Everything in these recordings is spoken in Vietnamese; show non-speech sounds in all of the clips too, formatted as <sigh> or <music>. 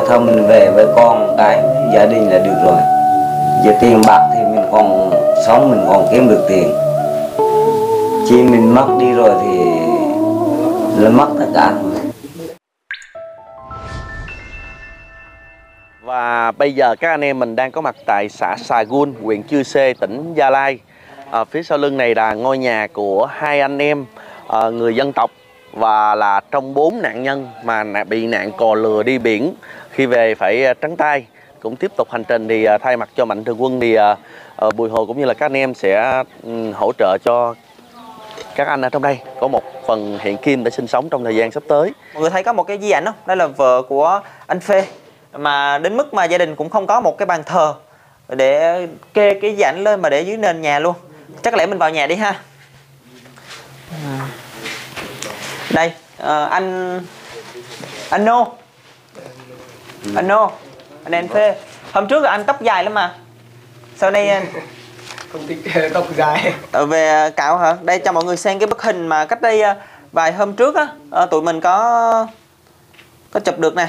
cái thơm mình về với con cái gia đình là được rồi. Giờ tiền bạc thì mình còn sống mình còn kiếm được tiền. Chỉ mình mất đi rồi thì là mất tất cả Và bây giờ các anh em mình đang có mặt tại xã Sà Gun, huyện Chư Sê, tỉnh Gia Lai. À, phía sau lưng này là ngôi nhà của hai anh em à, người dân tộc. Và là trong bốn nạn nhân mà bị nạn cò lừa đi biển khi về phải à, trắng tay. Cũng tiếp tục hành trình thì à, thay mặt cho mạnh thường quân thì à, ờ, Bùi Hồ cũng như là các anh em sẽ hỗ trợ cho các anh ở trong đây có một phần hiện kim để sinh sống trong thời gian sắp tới. Mọi người thấy có một cái di ảnh không? Đây là vợ của anh Phê mà đến mức mà gia đình cũng không có một cái bàn thờ để kê cái di ảnh lên mà để dưới nền nhà luôn. Chắc lẽ mình vào nhà đi ha. Đây, ờ, anh anh Nô. Anh Nô, anh anh Phê. Hôm trước là anh tóc dài lắm mà. Sau đây anh <laughs> không thích <laughs> tóc dài Ờ, về cạo hả? Đây cho mọi người xem cái bức hình mà cách đây ờ, vài hôm trước á, ờ, tụi mình có có chụp được nè.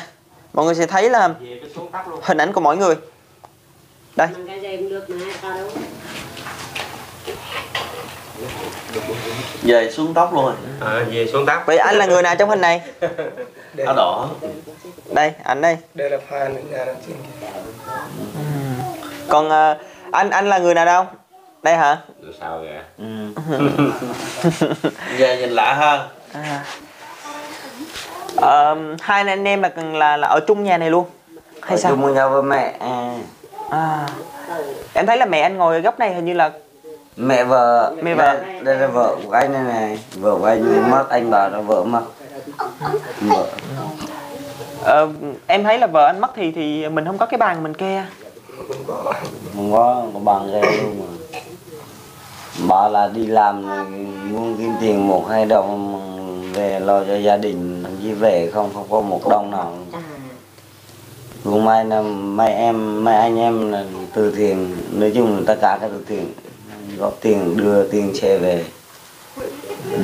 Mọi người sẽ thấy là hình ảnh của mỗi người. Đây. Về xuống tóc luôn rồi. à, về xuống tóc Vậy anh là người nào trong hình này? đây, Áo đỏ. Đây, anh đây. đây là fan nhà đằng trên kia Còn ờ, anh anh là người nào đâu? Đây hả? sao kìa Về nhìn lạ ha. À. Ờ, hai anh em là cần là là ở chung nhà này luôn hay ở sao? chung với nhau với mẹ à, À. Em thấy là mẹ anh ngồi ở góc này hình như là mẹ vợ Mẹ vợ. đây, đây là vợ của anh này này. Vợ của anh mất anh bảo là vợ mất. Vợ. Ờ, em thấy là vợ anh mất thì thì mình không có cái bàn mình kê. không có không có có bằng ghê luôn mà. Bảo là đi làm muốn kiếm tiền một hai đồng về lo cho gia đình chỉ về không không có một đồng nào. Cũng may là mấy em mấy anh em là từ thiện. Nói chung là tất cả các từ thiện góp tiền đưa tiền xe về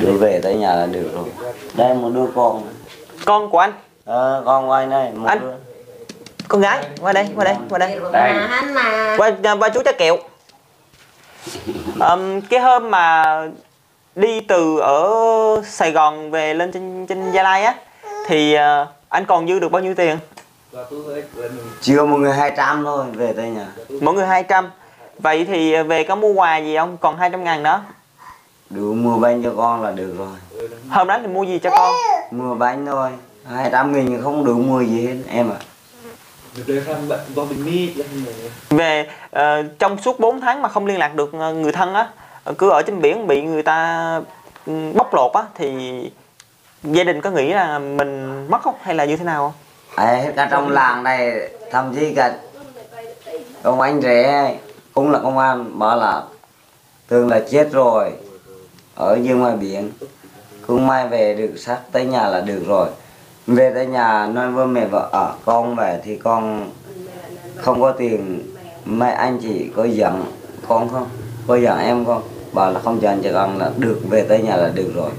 đưa về tới nhà là được rồi đây một đứa con Con của anh, ờ, con của anh đây một Anh. đứa con gái, qua đây, qua đây, qua đây. Đây. Qua à, qua chú cho kẹo. Ờm, cái hôm mà đi từ ở Sài Gòn về lên trên trên Gia Lai á thì ờ, anh còn dư được bao nhiêu tiền? chưa một người hai trăm thôi về tới nhà Mỗi người 200 Vậy thì về có mua quà gì không? Còn 200 ngàn đó đủ mua bánh cho con là được rồi Hôm đó thì mua gì cho con? mua bánh thôi hai trăm nghìn không đủ mua gì hết em ạ Về ờ, trong suốt 4 tháng mà không liên lạc được ờ, người thân á Cứ ở trên biển bị người ta ừ, bóc lột á Thì gia đình có nghĩ là mình mất không? Hay là như thế nào không? à, cả trong làng này thậm chí cả ông anh rể cũng là công an, bảo là thường là chết rồi, ở dưới ngoài biển. Cũng may về được xác tới nhà là được rồi. Về tới nhà, nói với mẹ vợ ở con về thì con không có tiền. Mẹ anh chị có giận con không? Có giận em không? Bảo là không giận chỉ cần là được, về tới nhà là được rồi.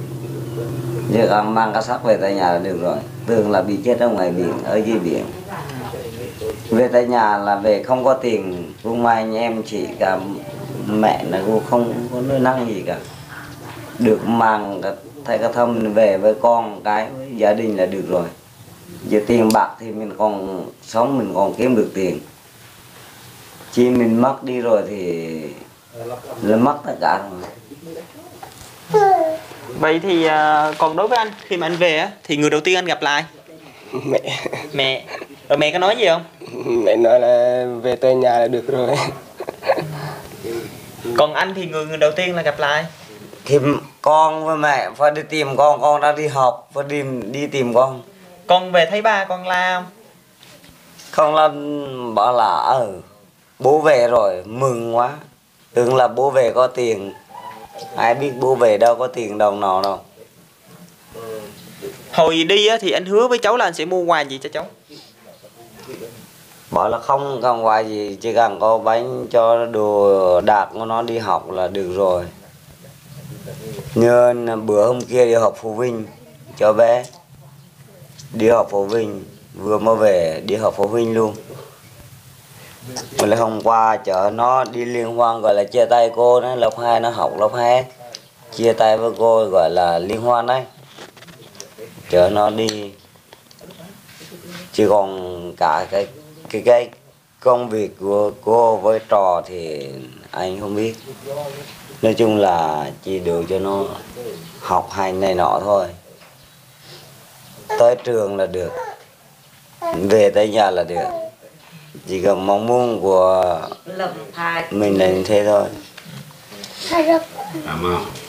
Chỉ cần mang cái xác về tới nhà là được rồi. Thường là bị chết ở ngoài biển, ở dưới biển về tới nhà là về không có tiền cũng may anh em chị cả mẹ là cũng không có nói năng gì cả. Được mang thay cái thơm mình về với con cái với gia đình là được rồi. Giờ tiền bạc thì mình còn sống mình còn kiếm được tiền. Chỉ mình mất đi rồi thì là mất tất cả rồi. Vậy thì ờ, còn đối với anh khi mà anh về á Thì người đầu tiên anh gặp là ai? mẹ. Mẹ. Rồi mẹ có nói gì không? <laughs> mẹ nói là về tới nhà là được rồi <laughs> Còn anh thì người người đầu tiên là gặp là ai? thì con với mẹ phải đi tìm con con đã đi học phải đi đi tìm con Con về thấy ba con la không? không là bảo là ờ bố về rồi mừng quá tưởng là bố về có tiền ai biết bố về đâu có tiền đồng nào đâu Hồi đi á, thì anh hứa với cháu là anh sẽ mua quà gì cho cháu? Bảo là không cần quà gì, chỉ cần có bánh cho đồ đạc của nó đi học là được rồi. Như bữa hôm kia đi học phụ huynh, cho bé. Đi học phụ huynh, vừa mới về, đi học phụ huynh luôn. Mà lại hôm qua chợ nó đi liên hoan, gọi là chia tay cô nó lớp 2 nó học lớp 2 chia tay với cô, gọi là liên hoan đấy. Chợ nó đi. Chỉ còn cả cái cái cái công việc của cô với trò thì anh không biết. Nói chung là chỉ được cho nó học hành này nọ thôi. Tới trường là được. Về tới nhà là được. Chỉ cần mong muốn của mình là như thế thôi.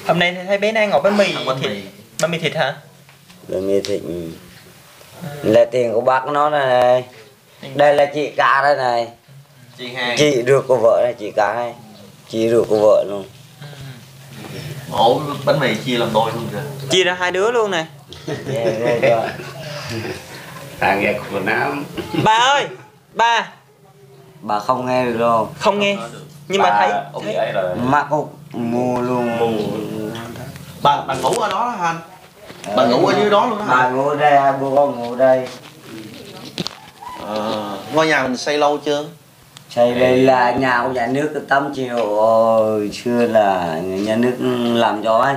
Hôm nay thấy bé đang ngồi bánh mì bánh thịt. mì. bánh mì thịt hả? Rồi như thì là tiền của bác nó này đây là chị cả đây này. Chị hai. Chị được của vợ này chị cả này chị được của vợ luôn. Ổ bánh mì chia làm đôi luôn kìa. Chia ra hai đứa luôn nè. Đây, đây, đây. Ta nghe quần áo. ba ơi ba. Bà không nghe được đâu. Không nghe. Nhưng mà thấy ông thấy- ấy rồi. mắt úc mù luôn. Bà bà ngủ ở đó hả anh? Bà ngủ ở dưới đó luôn đó hả? Bà ngủ đây hai bố con ngủ đây ờ, ngôi nhà mình xây lâu chưa? Xây đây là nhà của nhà nước 8 triệu hồi xưa là nhà nước làm cho ấy.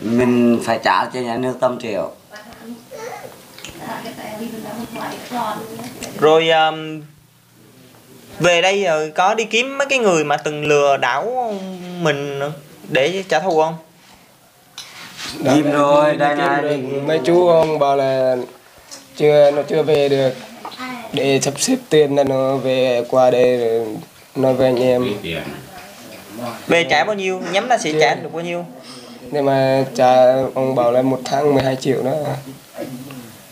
Mình phải trả cho nhà nước 8 triệu. Rồi um, về đây rồi có đi kiếm mấy cái người mà từng lừa đảo mình để trả thù không? Ghim rồi, đây kiếm mấy chú ông bảo là chưa nó chưa về được để sắp xếp tiền là nó về qua đây rồi nó về anh em. Về trả bao nhiêu? Nhắm là sẽ trả được bao nhiêu? Nhưng mà trả ông bảo là một tháng 12 triệu đó.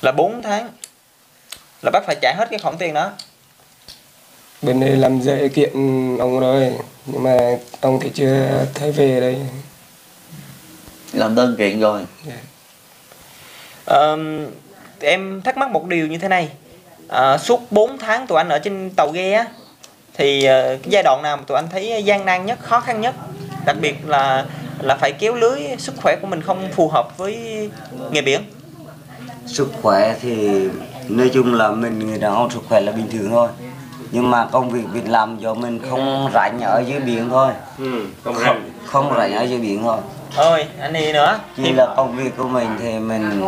Là 4 tháng. Là bác phải trả hết cái khoản tiền đó. Bên đây làm dễ kiện ông rồi nhưng mà ông thì chưa thấy về đây. Làm đơn kiện rồi. Ờm, em thắc mắc một điều như thế này Ờ, suốt 4 tháng tụi anh ở trên tàu ghe á thì ờ, cái giai đoạn nào mà tụi anh thấy gian nan nhất khó khăn nhất? Đặc biệt là là phải kéo lưới sức khỏe của mình không phù hợp với nghề biển. Sức khỏe thì nói chung là mình người đàn ông sức khỏe là bình thường thôi. Nhưng mà công việc việc làm do mình không rảnh ở dưới biển thôi. Ừ, không không, rảnh. không rảnh ở dưới biển thôi. Ơi anh đi nữa. Chỉ là công việc của mình thì mình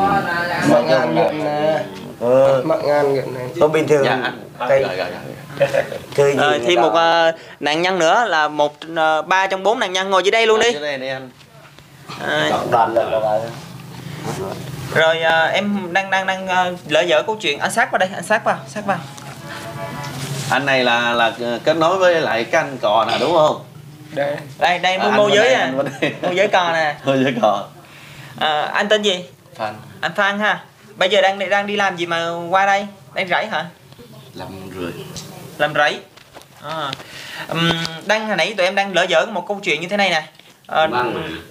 nói chung là ừ, mắc ngàn gần này. Có bình thường. Dạ anh. Cái rồi, rồi, rồi. Ờ, thêm một ờ, nạn nhân nữa là một ờ, ba trong bốn nạn nhân ngồi dưới đây luôn đi. Dưới đây đi anh. Ờ, đoàn là là rồi ờ, em đang đang đang ờ, lỡ dở câu chuyện. Anh sát vào đây anh sát vào sát vào anh này là là kết nối với lại cái anh cò nè đúng không? Đây. Đây đây À, mô anh mô bên giới đây, à. anh bên đây. mô giới cò nè. <laughs> Thôi với cò. Ờ, anh tên gì? Phan. Anh Phan ha bây giờ đang đang đi làm gì mà qua đây? Đang rẫy hả? Làm rưỡi. Làm rẫy? À. Ừm, đang hồi nãy tụi em đang lỡ dở một câu chuyện như thế này nè. Mà.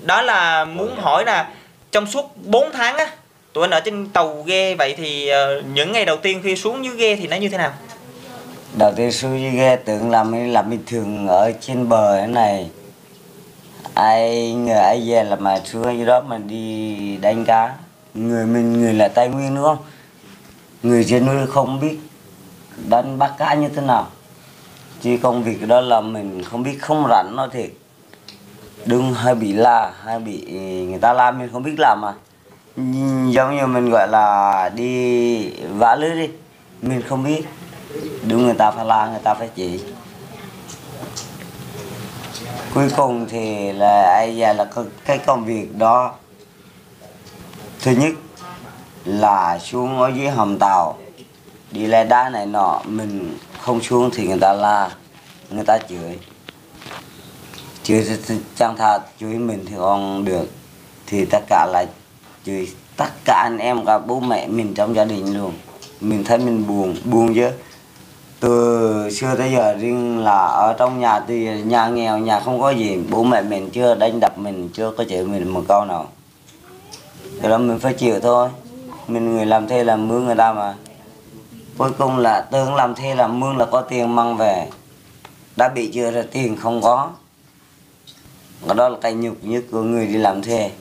đó là muốn hỏi là trong suốt 4 tháng á tụi anh ở trên tàu ghe vậy thì ờ, những ngày đầu tiên khi xuống dưới ghe thì nó như thế nào? Đầu tiên xuống dưới ghe tưởng làm làm bình thường ở trên bờ thế này. Ai người ai về là mà xuống dưới đó mà đi đánh cá người mình người là tây nguyên đúng không? Người trên núi không biết đánh bắt cá như thế nào. Chứ công việc đó là mình không biết, không rảnh nó thiệt. Đừng hay bị la, hay bị người ta la mình không biết làm mà. Giống như mình gọi là đi vã lưới đi, mình không biết. Đúng người ta phải la, người ta phải chỉ. Cuối cùng thì là, ai già là cái công việc đó thứ nhất là xuống ở dưới hầm tàu, đi lấy đá này nọ, mình không xuống thì người ta la, người ta chửi. Chửi chẳng thà chửi mình thì còn được, thì tất cả là chửi tất cả anh em, cả bố mẹ mình trong gia đình luôn. Mình thấy mình buồn buồn chứ. Từ xưa tới giờ riêng là ở trong nhà thì nhà nghèo, nhà không có gì. Bố mẹ mình chưa đánh đập mình, chưa có chửi mình một câu nào cái đó mình phải chịu thôi. Mình người làm thuê làm mướn người ta mà. Cuối cùng là tương làm thuê làm mướn là có tiền mang về. Đã bị chưa rồi tiền không có. Cái đó là cái nhục nhất của người đi làm thuê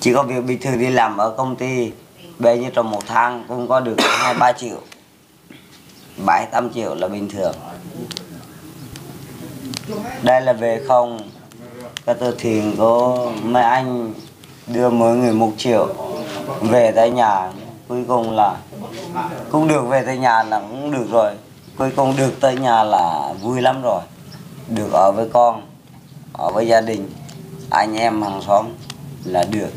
chỉ có việc bình thường đi làm ở công ty bây như trong một tháng cũng có được <coughs> hai, ba triệu. Bảy, tám triệu là bình thường. Đây là về không các tôi thì có mấy anh đưa mỗi người một triệu về tới nhà. Cuối cùng là cũng được về tới nhà là cũng được rồi. Cuối cùng được tới nhà là vui lắm rồi. Được ở với con, ở với gia đình, anh em hàng xóm là được.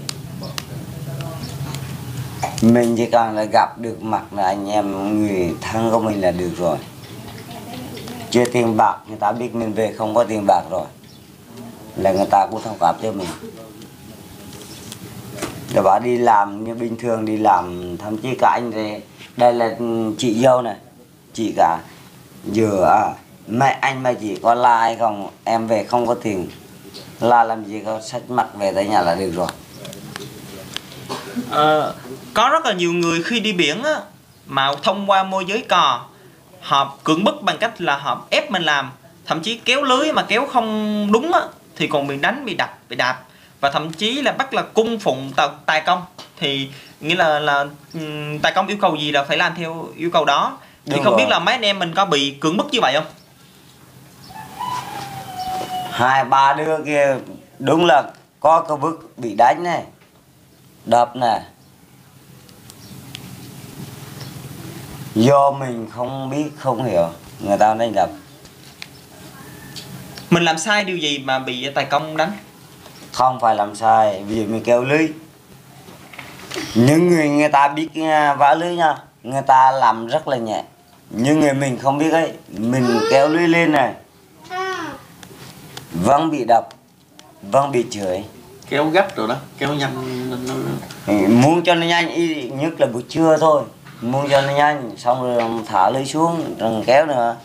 Mình chỉ cần là gặp được mặt là anh em người thân của mình là được rồi. Chưa tiền bạc, người ta biết mình về không có tiền bạc rồi là người ta cũng thông cảm cho mình. Rồi bà đi làm như bình thường đi làm thậm chí cả anh thì đây là chị dâu này chị cả giờ à, mẹ anh mà chị có la hay không em về không có tiền. La làm gì có sách mặt về tới nhà là được rồi. Ờ, có rất là nhiều người khi đi biển á mà thông qua môi giới cò họ cưỡng bức bằng cách là họ ép mình làm thậm chí kéo lưới mà kéo không đúng á thì còn bị đánh bị đập bị đạp. Và thậm chí là bắt là cung phụng tài, tài công. Thì nghĩa là là ừm, tài công yêu cầu gì là phải làm theo yêu cầu đó. Thì Đúng không biết rồi. là mấy anh em mình có bị cưỡng bức như vậy không? Hai ba đứa kia đúng là có cái bức bị đánh này đập này. Do mình không biết không hiểu. Người ta đánh đập mình làm sai điều gì mà bị tài công đánh? Không phải làm sai vì mình kéo lưới. Những người người ta biết à, vã lưới nha người ta làm rất là nhẹ. Nhưng người mình không biết ấy mình kéo lưới lên này. Vẫn bị đập vẫn bị chửi. Kéo gấp rồi đó kéo nhanh muốn cho nó nhanh y nhất là buổi trưa thôi. Muốn cho nó nhanh xong rồi thả lưới xuống đừng kéo nữa.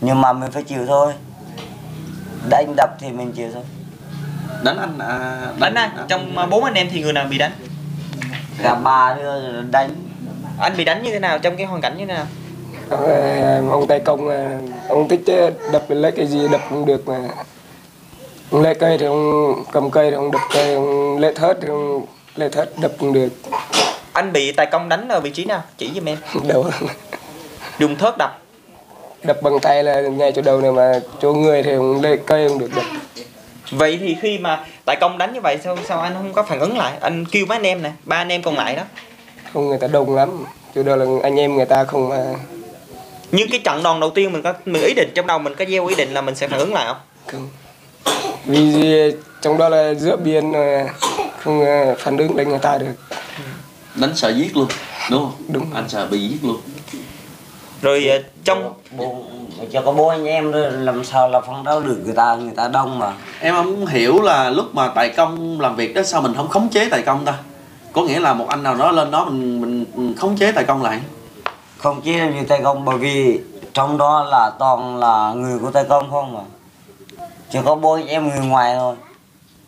Nhưng mà mình phải chịu thôi đánh đập thì mình chịu thôi. Đánh anh à, đánh ai trong ờ, bốn anh em thì người nào bị đánh? Cả ba đứa đánh. Anh bị đánh như thế nào? Trong cái hoàn cảnh như thế nào? Ờ, ông tay công ờ, ông thích ờ, đập lấy cái gì đập cũng được mà. Ông lấy cây thì ông cầm cây thì ông đập cây ông lấy thớt thì ông lấy thớt đập cũng được. Anh bị tài công đánh ở vị trí nào? Chỉ giùm em. <laughs> Đầu dùng thớt đập đập bằng tay là ngay chỗ đầu này mà chỗ người thì ông lấy cây ông được đập. Vậy thì khi mà tài công đánh như vậy sao sao anh không có phản ứng lại? Anh kêu mấy anh em nè ba anh em còn lại đó. Không người ta đông lắm. Chỗ đó là anh em người ta không mà. Nhưng cái trận đòn đầu tiên mình có mình ý định trong đầu mình có gieo ý định là mình sẽ phản ứng lại không? Không. Vì trong đó là giữa biên không ờ, phản ứng đánh người ta được. Đánh sợ giết luôn đúng không? Đúng. anh sợ bị giết luôn rồi ờ, trong bố, cho có bố anh em làm sao là phấn đấu được người ta người ta đông mà. Em không hiểu là lúc mà tài công làm việc đó sao mình không khống chế tài công ta? Có nghĩa là một anh nào đó lên đó mình mình, mình khống chế tài công lại. Không là như tay công bởi vì trong đó là toàn là người của tay công không mà chỉ có bố anh em người ngoài thôi.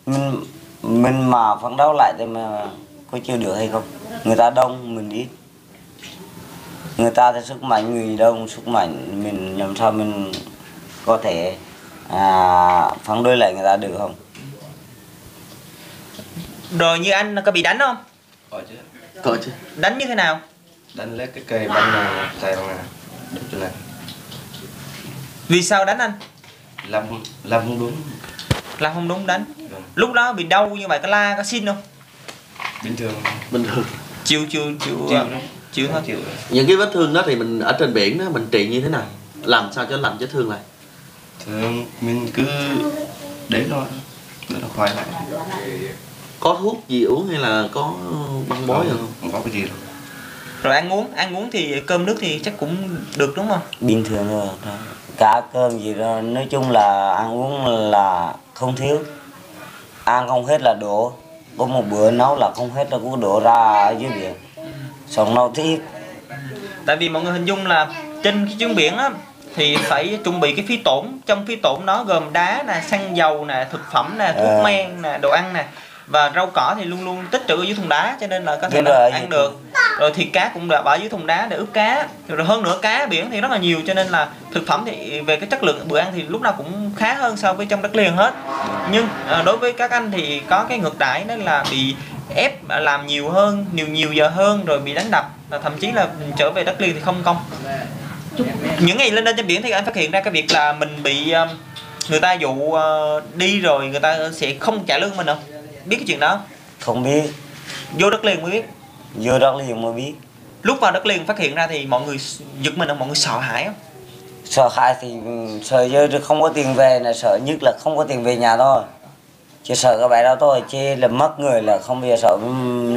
Mình mình mà phấn đấu lại thì mà có chưa được hay không? Người ta đông mình ít người ta thì sức mạnh người đông sức mạnh mình làm sao mình có thể à, phản đối lại người ta được không? Rồi như anh có bị đánh không? Có chứ. Coi chứ. Đánh như thế nào? Đánh lấy cái cây băng này Tay bằng này Đập chỗ này vì sao đánh anh? Làm làm không đúng. Làm không đúng đánh. Vâng. lúc đó bị đau như vậy có la có xin không? Bình thường. Bình thường. Chịu chịu chịu. Chịu ờ, đó. chịu những cái vết thương đó thì mình ở trên biển đó mình trị như thế nào? Làm sao cho lành vết thương lại? Thường mình cứ Đấy thôi Để nó khoai lại. Có thuốc gì uống hay là có băng bó gì không Không? có cái gì đâu. Rồi ăn uống ăn uống thì cơm nước thì chắc cũng được đúng không? Bình thường thôi đó. cá cơm gì đó nói chung là ăn uống là không thiếu. Ăn không hết là đổ. Có một bữa nấu là không hết là cũng đổ ra ở dưới biển xong nấu tiếp tại vì mọi người hình dung là trên cái chuyến biển á thì phải chuẩn bị cái phí tổn. Trong phí tổn đó gồm đá nè xăng dầu nè thực phẩm nè thuốc Ờ. men nè đồ ăn nè. Và rau cỏ thì luôn luôn tích trữ ở dưới thùng đá cho nên là có thể là rồi, ăn được. rồi thịt cá cũng đã bỏ dưới thùng đá để ướp cá. Rồi hơn nữa cá biển thì rất là nhiều cho nên là thực phẩm thì về cái chất lượng bữa ăn thì lúc nào cũng khá hơn so với trong đất liền hết. Nhưng à, đối với các anh thì có cái ngược đãi đó là bị ép làm nhiều hơn nhiều nhiều giờ hơn rồi bị đánh đập. Và thậm chí là trở về đất liền thì không công. Những ngày lên lên trên biển thì anh phát hiện ra cái việc là mình bị um, người ta dụ uh, đi rồi người ta sẽ không trả lương mình không biết cái chuyện đó không? không biết. Vô đất liền mới biết. Vô đất liền mới biết. Lúc vào đất liền phát hiện ra thì mọi người giật mình không? Mọi người sợ hãi không? Sợ hãi thì ừ, sợ chứ không có tiền về là sợ nhất là không có tiền về nhà thôi chỉ sợ các bạn đó thôi, chứ là mất người là không bao giờ sợ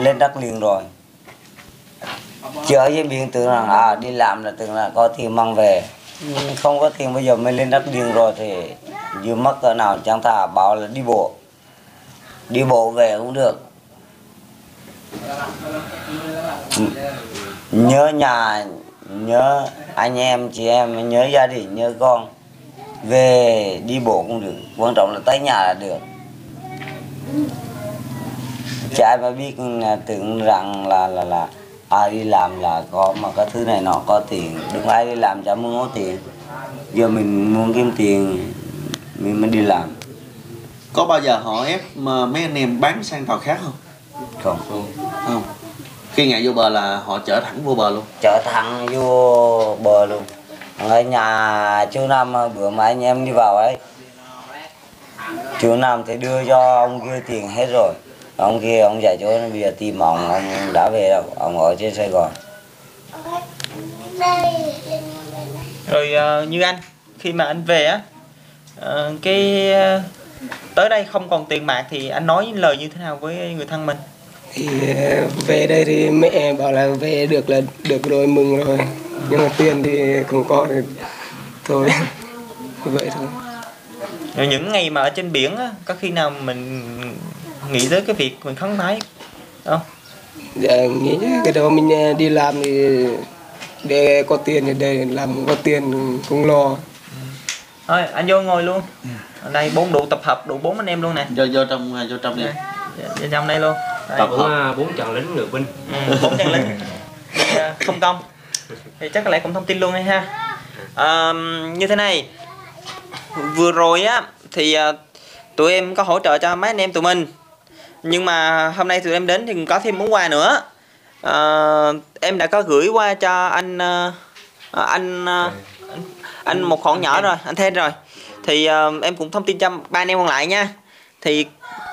lên đất liền rồi. Chứ ở dưới biển tưởng rằng à đi làm là tưởng là có tiền mang về. Không có tiền bây giờ mới lên đất liền rồi thì dù mất cỡ nào chẳng thà bảo là đi bộ. Đi bộ về cũng được. Nhớ nhà, nhớ anh em, chị em, nhớ gia đình, nhớ con. Về đi bộ cũng được, quan trọng là tới nhà là được chứ ai mà biết là tưởng rằng là là là ai đi làm là có mà cái thứ này nọ có tiền. Đừng ai đi làm chả muốn có tiền. Giờ mình muốn kiếm tiền mình mới đi làm. Có bao giờ họ ép mà mấy anh em bán sang tàu khác không? Không. Không. Khi ngại vô bờ là họ chở thẳng vô bờ luôn. Chở thẳng vô bờ luôn. Ở nhà chú Năm bữa mà anh em đi vào ấy chú Năm thì đưa cho ông kia tiền hết rồi. Ông kia ông giải chỗ bây giờ tìm ông ông đã về đâu? Ông ở trên Sài Gòn. Rồi ờ, như anh khi mà anh về á ờ, cái ờ, tới đây không còn tiền bạc thì anh nói lời như thế nào với người thân mình? Thì về đây thì mẹ bảo là về được là được rồi mừng rồi. Nhưng mà tiền thì không có thì thôi. <laughs> Vậy thôi những ngày mà ở trên biển á có khi nào mình nghĩ tới cái việc mình khấn vái không? Dạ, nghĩ cái đó mình ờ, đi làm thì để có tiền thì để làm có tiền cũng lo. Thôi anh vô ngồi luôn. Ở đây bốn đủ tập hợp đủ bốn anh em luôn nè. Vô vô trong vô trong đi. Đây, vô trong đây luôn. Đây. Tập hợp. có bốn trận lính ngự binh. Ừ, bốn chân lính. À, không công thì chắc có lẽ cũng thông tin luôn đây ha. À, như thế này vừa rồi á thì à, tụi em có hỗ trợ cho mấy anh em tụi mình. Nhưng mà hôm nay tụi em đến thì có thêm món quà nữa. À, em đã có gửi qua cho anh à, à anh à, anh, anh một khoản nhỏ rồi anh thêm rồi. Thì à, em cũng thông tin cho ba anh em còn lại nha. Thì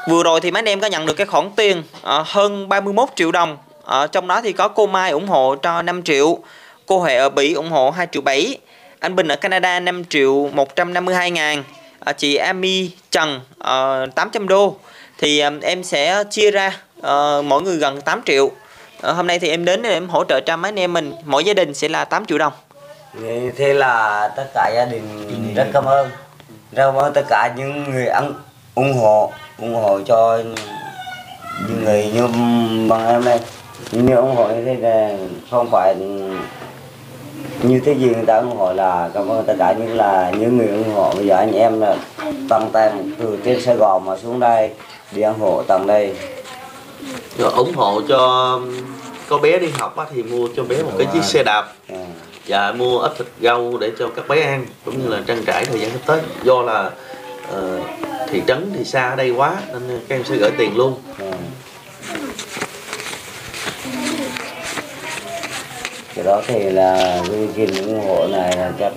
vừa rồi thì mấy anh em có nhận được cái khoản tiền ờ, hơn 31 triệu đồng. Ở trong đó thì có cô Mai ủng hộ cho 5 triệu cô Huệ ở Bỉ ủng hộ 2 triệu 7 anh Bình ở Canada 5 triệu 152 ngàn. À, chị Ami Trần ờ, à, 800 đô. Thì à, em sẽ chia ra à, mỗi người gần 8 triệu. À, hôm nay thì em đến để em hỗ trợ cho mấy anh em mình. Mỗi gia đình sẽ là 8 triệu đồng. Thế là tất cả gia đình rất cảm ơn. Rất cảm ơn tất cả những người ăn ủng hộ ủng hộ cho những người như bằng em đây. Như ủng hộ như thế là không phải như thế gì người ta ủng hộ là cảm ơn tất cả những là những người ủng hộ. Bây giờ anh em là tăng tăng từ trên Sài Gòn mà xuống đây đi ủng hộ tận đây. Rồi ủng hộ cho có bé đi học á, thì mua cho bé một cái chiếc xe đạp. À. và mua ít thịt rau để cho các bé ăn cũng như là trang trải thời gian sắp tới. Do là ờ, thị trấn thì xa ở đây quá nên các em sẽ gửi tiền luôn. Ừ. cái đó thì là cái chuyện ủng hộ này là chắc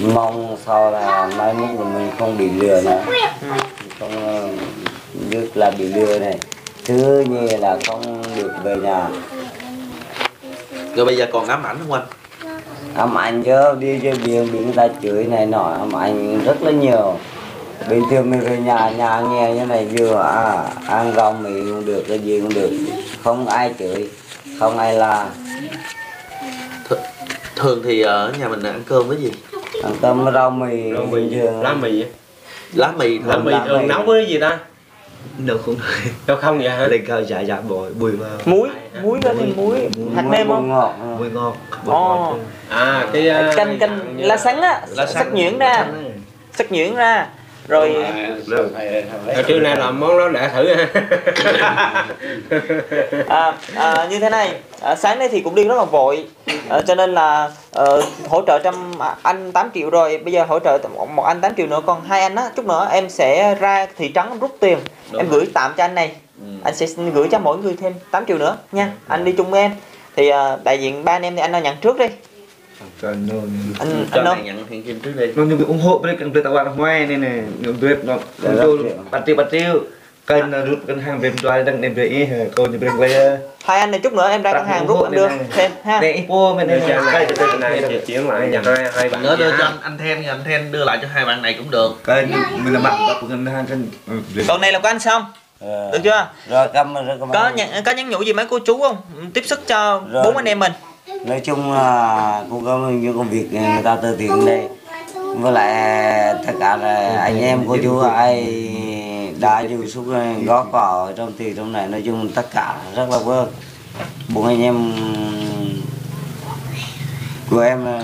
mong sau là mai mốt là mình không bị lừa nữa. Không ờ, như là bị lừa này. Thứ như là không được về nhà. Rồi bây giờ còn ám ảnh không anh? Ám ảnh chứ đi trên biển bị người ta chửi này nọ ám ảnh rất là nhiều. Bình thường mình về nhà nhà nghe như này vừa à, ăn rau mì cũng được cái gì cũng được. Không ai chửi không ai la thường thì ở nhà mình ăn cơm với gì? Ăn cơm với rau mì Rau mì, lá mì lá mì lá thôi mì lá thường nấu với gì ta? Được không đâu không vậy hả? Lên cơ dạ dạ bồi bùi mà muối muối có thêm muối. Hạt nêm không? ngọt bùi ngon bùi Ồ. ngon à cái canh canh lá sắn á Lá sắn. sắc nhuyễn ra. Sắc nhuyễn ra rồi hồi trưa nay làm món đó đã thử. Ha <laughs> à, à, như thế này. À, sáng nay thì cũng đi rất là vội. À, cho nên là ờ, hỗ trợ cho anh 8 triệu rồi. Bây giờ hỗ trợ một- một anh 8 triệu nữa. Còn hai anh á chút nữa em sẽ ra thị trấn rút tiền. Em gửi tạm cho anh này. Anh sẽ gửi cho mỗi người thêm 8 triệu nữa nha. Anh đi chung với em. Thì ờ, đại diện ba anh em thì anh nào nhận trước đi Nó anh anh nhận đi nó như bị ủng hộ với cái tao ăn ngoài này này nó tuyệt nó Dạ, nó dạ. bắt tiêu bắt tiêu kênh là rút kênh hàng về đoài đang đem về ý cô như bên đây hai anh này chút nữa em ra ngân hàng rút anh đưa thêm ha để bên Để đây cho cây này này thì chuyển lại cho hai hai bạn nữa đưa cho anh anh thì anh Then đưa lại cho hai bạn này cũng được kênh mình là bạn bắt ngân hàng kênh còn này là của anh xong Ờ, được chưa rồi cảm ơn có nhận có nhắn nhủ gì mấy cô chú không tiếp sức cho bốn anh em mình nói chung là cũng cảm ơn những công việc người ta từ thiện đây. Với lại tất cả là anh em cô chú ai đã dùng sức góp vào trong tiền trong này nói chung tất cả rất là vui bốn anh em của em là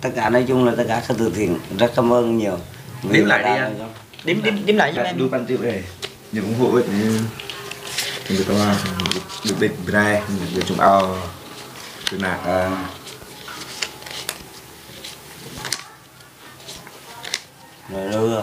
tất cả nói chung là tất cả các từ thiện rất cảm ơn nhiều. Vì Đếm lại đi anh. điểm điểm điểm lại cho em. đu ban tiêu để những ủng hộ thì được tao được về đây được chúng ao từ nào Ờ. rồi đưa.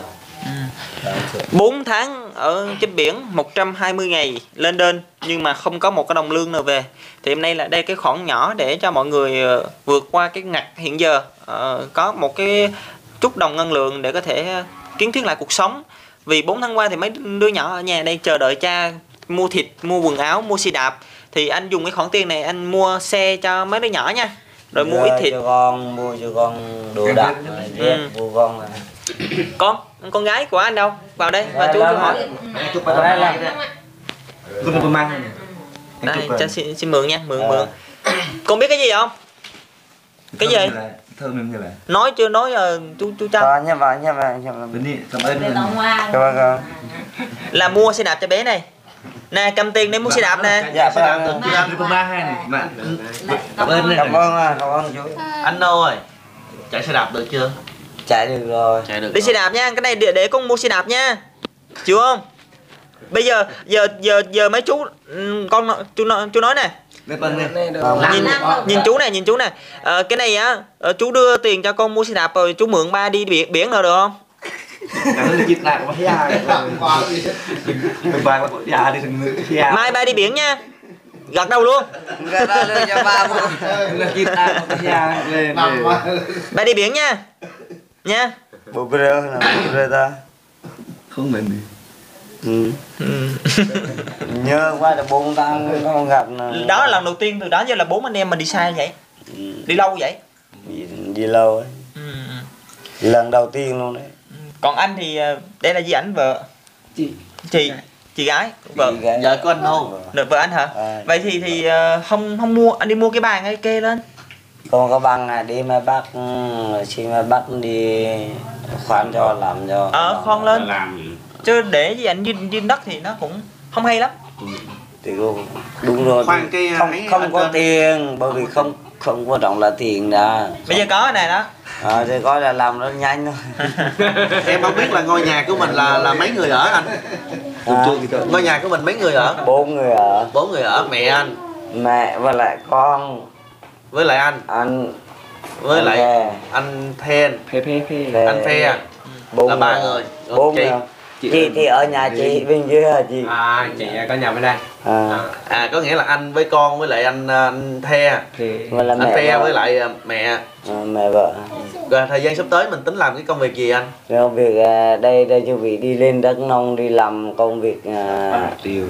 4 tháng ở trên biển 120 ngày lên đơn nhưng mà không có một cái đồng lương nào về. Thì hôm nay là đây cái khoản nhỏ để cho mọi người ờ, vượt qua cái ngặt hiện giờ. Ờ, có một cái chút đồng ngân lượng để có thể kiến thiết lại cuộc sống. Vì 4 tháng qua thì mấy đứa nhỏ ở nhà đây chờ đợi cha mua thịt mua quần áo mua xe đạp thì anh dùng cái khoản tiền này anh mua xe cho mấy đứa nhỏ nha. Rồi mua ít Đưa thịt. cho con mua cho con đồ đạc Ừ. của con là <coughs> con con gái của anh đâu? Vào đây và chú Đây, chú hỏi. Ở đây là con con mang này đây cho xin, xin mượn nha mượn mượn. Con biết cái gì không? Cái gì? thơm em như là nói chưa nói là chú chú cho cho nhé vào nhé vào nhé vào. Cảm ơn. Cho vào con. Là mua xe đạp cho bé này nè cầm tiền để mua xe đạp nè. Dạ vâng từ làm từ con ba. hai này. Mà cảm ơn cảm ơn à, cảm ơn chú. Anh ơi chạy xe đạp được chưa? Chạy được rồi. Chạy được đi rồi. xe đạp nha cái này để, để con mua xe đạp nha. Chịu không? Bây giờ giờ giờ giờ mấy chú ừm, con chú nói chú nói nè. Nhìn nhìn chú này nhìn chú này Ờ, cái này á ờ, chú đưa tiền cho con mua xe đạp rồi chú mượn ba đi biển biển nào được không cảm ơn chích lại của già đừng vàng là của già đi đừng nữ già mai ba đi biển nha gật đầu luôn người ta đưa cho ba mua chích lại của già lên ba đi biển nha nha bố bê là bố bê ta không lên đi ừ. Ừ. nhớ quá là bố ta không gặp nè. đó là lần đầu tiên từ đó giờ là bốn anh em mình đi xa vậy Ừ. đi lâu vậy gì, gì lâu ấy ừ. lần đầu tiên luôn đấy còn anh thì ờ, đây là gì ảnh vợ? Chị. Chị. Chị gái. Vợ? Chị gái- vợ của anh? Vợ. được vợ anh hả? À. vậy thì thì ờ, không không mua anh đi mua cái bàn ấy kê lên. Con có bằng này đi mà bác ừ, xin mà bác đi khoan cho làm cho. Ờ khoan lên. Chứ để gì anh duyên duyên đất thì nó cũng không hay lắm. Thì cũng đúng rồi Khoan cái, không ấy không anh có tiền bởi vì không không quan trọng là tiền đã. Bây giờ có cái này đó. À, thì có là làm nó nhanh thôi. <laughs> Em không biết là ngôi nhà của mình là là mấy người ở anh? À, ngôi nhà của mình mấy người ở? Bốn người ở. Bốn người ở mẹ anh. Mẹ và lại con. Với lại anh? Anh. Với anh lại anh Then. Phê phê phê Thè. anh Phe bốn là ba người. bốn chị? người chị thì ở nhà chị bên dưới hả chị? À chị có nhà bên đây. À, à. Có nghĩa là anh với con với lại anh anh The. Và là anh mẹ Phe vợ. với lại à, mẹ. À, mẹ vợ. Rồi thời gian sắp tới mình tính làm cái công việc gì anh? Rồi công việc à, đây đây chuẩn bị đi lên đất nông đi làm công việc à, tiêu.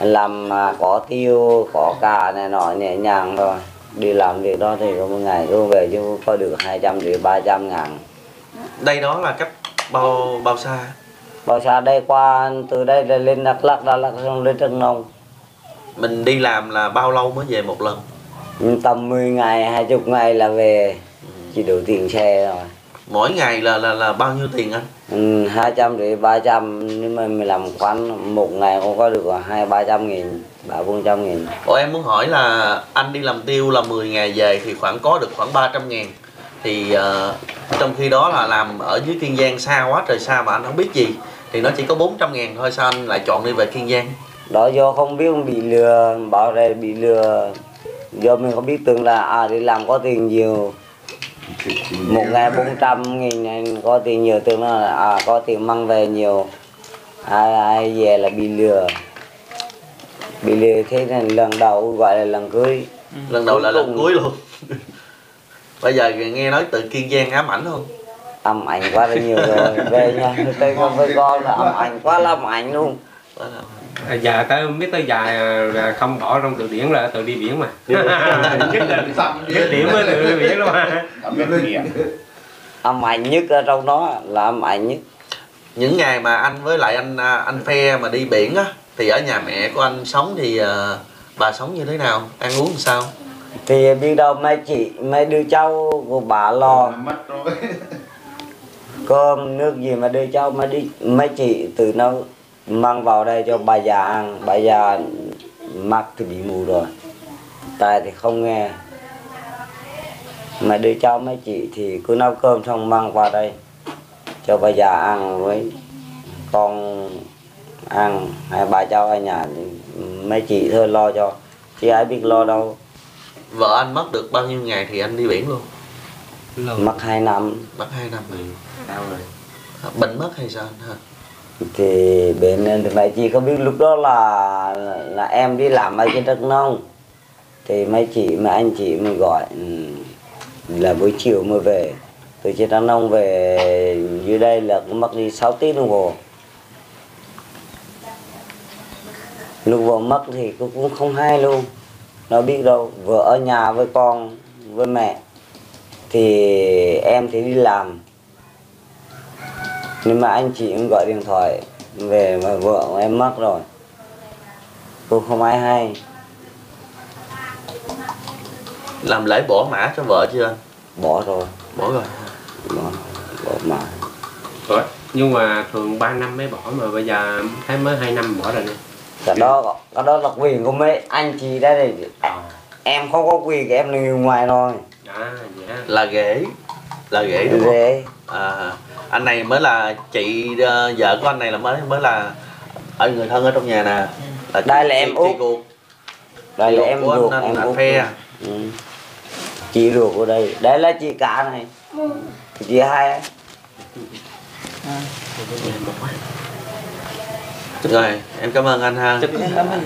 làm à, có tiêu có cà này nọ nhẹ nhàng thôi. Đi làm việc đó thì có một ngày cứ về chứ có được 200 triệu 300 ngàn. Đây đó là cách bao bao xa bao xa đây qua từ đây là lên Đắk Lắk Đắk Lắk xong lên Trân Nông. Mình đi làm là bao lâu mới về một lần? Tầm 10 ngày 20 ngày là về. Chỉ đủ tiền xe rồi mỗi ngày là là là bao nhiêu tiền anh? Ừ, 200 triệu 300 nhưng mà mình làm quán một ngày cũng có được hai ba trăm nghìn ba bốn trăm nghìn. Ủa em muốn hỏi là anh đi làm tiêu là 10 ngày về thì khoảng có được khoảng 300 ngàn. Thì ờ, trong khi đó là làm ở dưới Kiên Giang xa quá trời xa mà anh không biết gì Thì nó chỉ có 400 ngàn thôi sao anh lại chọn đi về Kiên Giang? Đó do không biết bị lừa bảo đây bị lừa. Do mình không biết tưởng là à đi làm có tiền nhiều. Một ngày bốn trăm nghìn này có tiền nhiều tưởng là à có tiền mang về nhiều. Ai ai về là bị lừa. Bị lừa thế này lần đầu gọi là lần cưới. Lần đầu là lần cuối luôn. <laughs> Bây giờ nghe nói từ kiên giang ám ảnh không âm ảnh quá là nhiều rồi. Về nhà tôi con với con là âm ảnh quá là âm ảnh luôn. À, giờ tới biết tới giờ là không bỏ trong từ điển là từ đi biển mà. <laughs> Nhất là nhất điểm mới từ đi biển đó mà. Âm ảnh nhất ở trong đó là âm ảnh nhất. Những ngày mà anh với lại anh à, anh phe mà đi biển á thì ở nhà mẹ của anh sống thì à, bà sống như thế nào? Ăn uống làm sao? Thì biết đâu mấy chị mấy đứa cháu của bà lo. Mất rồi cơm, nước gì mà đưa cháu mà đi mấy chị từ nấu mang vào đây cho bà già ăn. Bà già mắt thì bị mù rồi. Tai thì không nghe. Mà đưa cháu mấy chị thì cứ nấu cơm xong mang qua đây cho bà già ăn với con ăn. Hai bà cháu ở nhà mấy chị thôi lo cho. Chứ ai biết lo đâu. Vợ anh mất được bao nhiêu ngày thì anh đi biển luôn? Mất hai năm. Mất hai năm rồi. Đau rồi. Bệnh mất hay sao anh hả thì bên nên thì mấy chị có biết lúc đó là là em đi làm ở trên đất nông. Thì mấy chị mà anh chị mới gọi ừ, là buổi chiều mới về. Từ trên đất nông về dưới đây là cũng mất đi 6 tiếng đồng hồ. Lúc vợ mất thì cũng cũng không hay luôn. Nó biết đâu vợ ở nhà với con với mẹ thì em thì đi làm. Nhưng mà anh chị cũng gọi điện thoại về mà vợ của em mất rồi. Cũng không ai hay. Làm lễ bỏ mã cho vợ chưa anh? Bỏ rồi. Bỏ rồi bỏ, bỏ mà Ủa, nhưng mà thường 3 năm mới bỏ mà bây giờ thấy mới 2 năm bỏ rồi nè. Cái đó cái đó là quyền của mấy anh chị đây thì em không có quyền em là người ngoài thôi à dạ. Là ghế. Là ghế đúng không? À, anh này mới là chị ờ, vợ của anh này là mới mới là ở người thân ở trong nhà nè. Là Đây là em Út. đây là em ruột anh, em anh, phe ừ. chị ruột của đây. Đây là chị cả này. Chị hai rồi em cảm ơn anh ha. Em cảm ơn